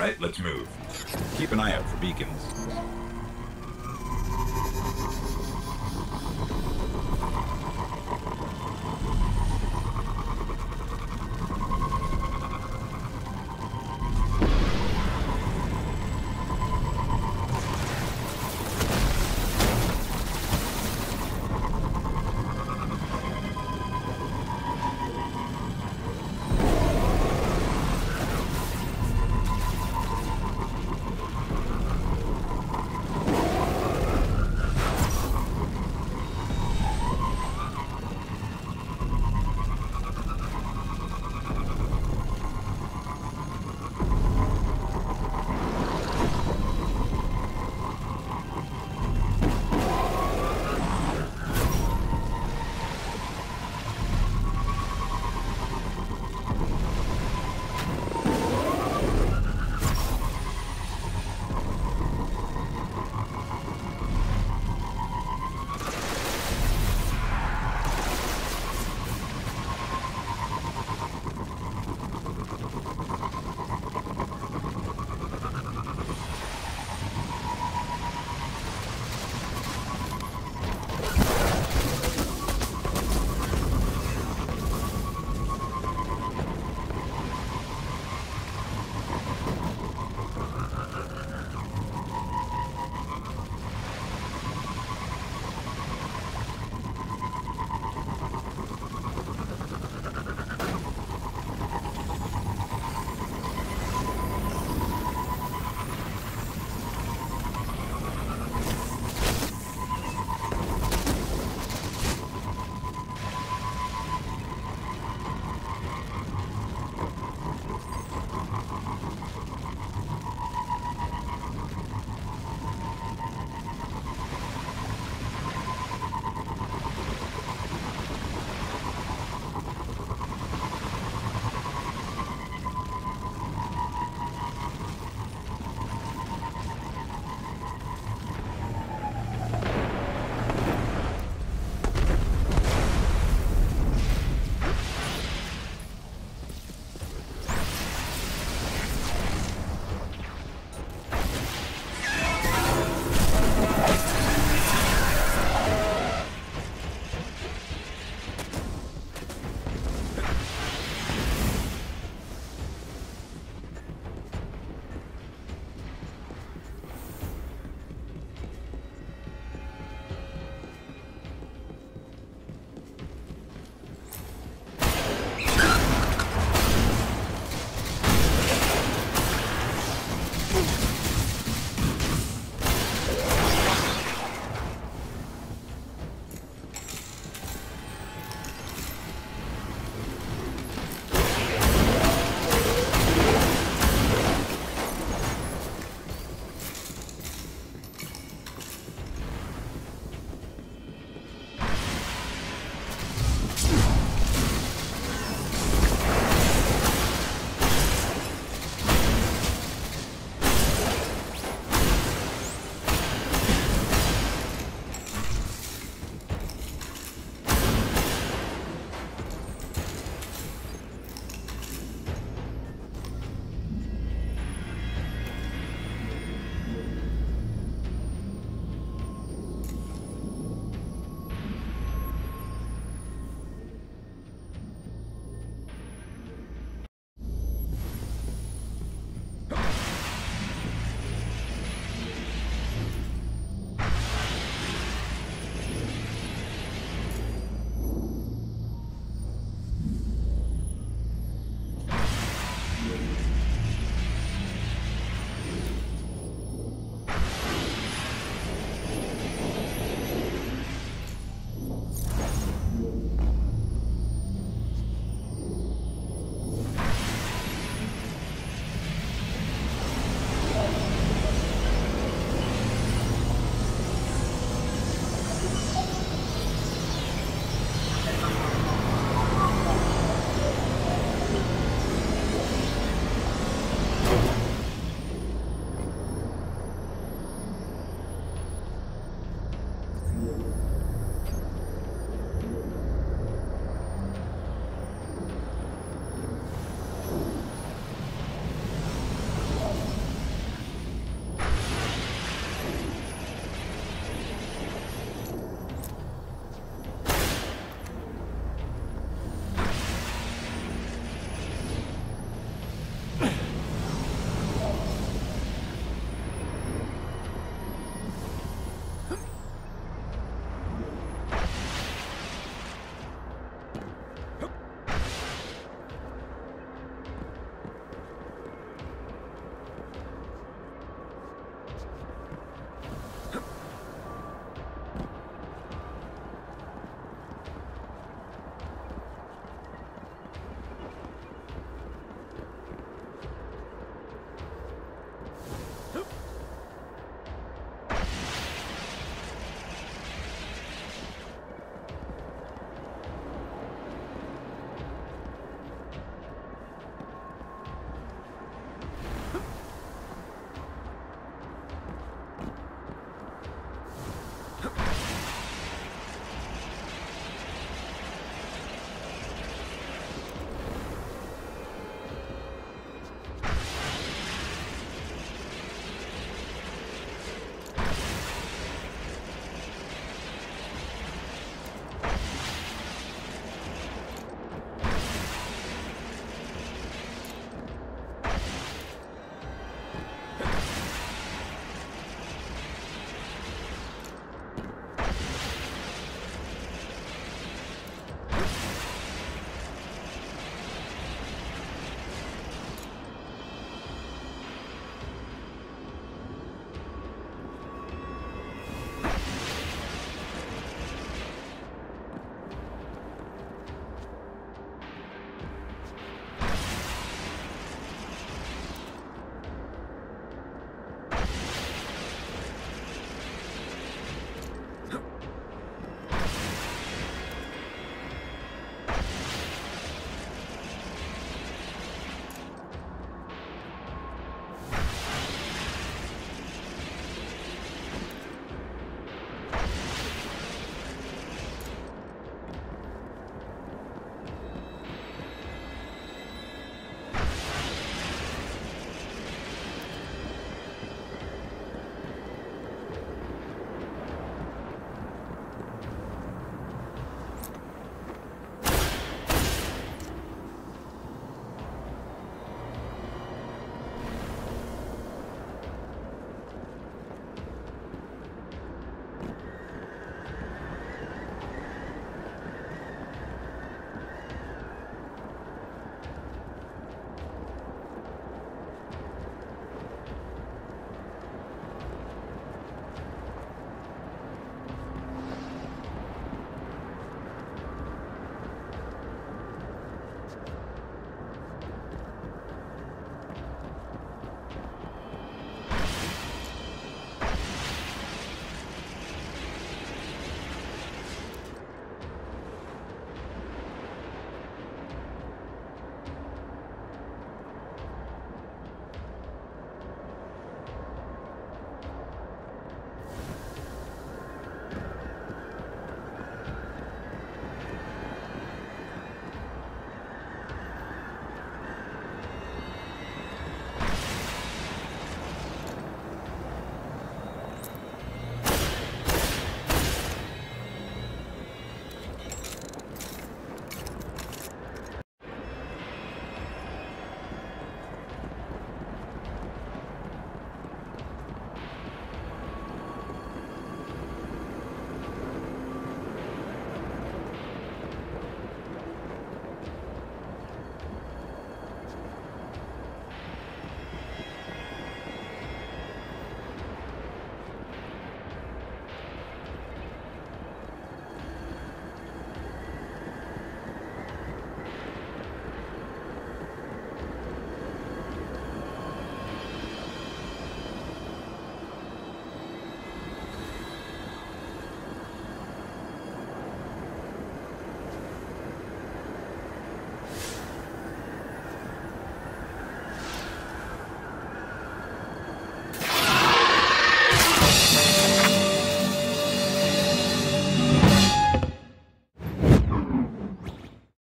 right, let's move. Keep an eye out for beacons. you